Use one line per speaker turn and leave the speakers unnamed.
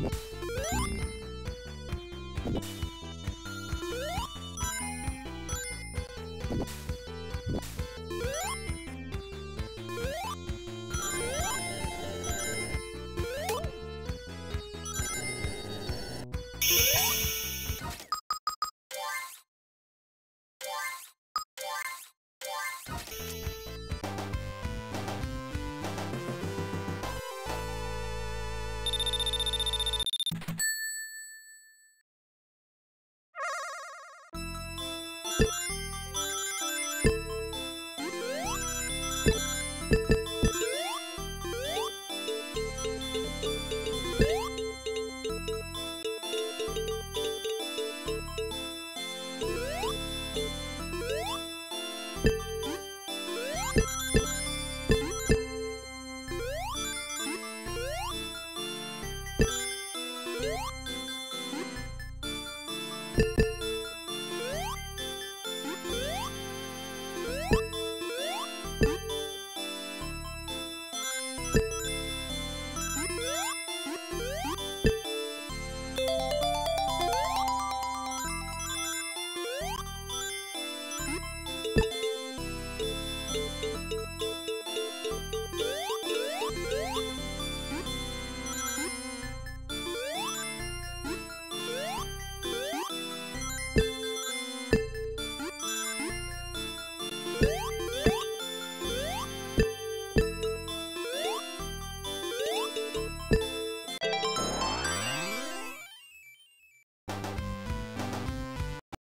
you Thank you.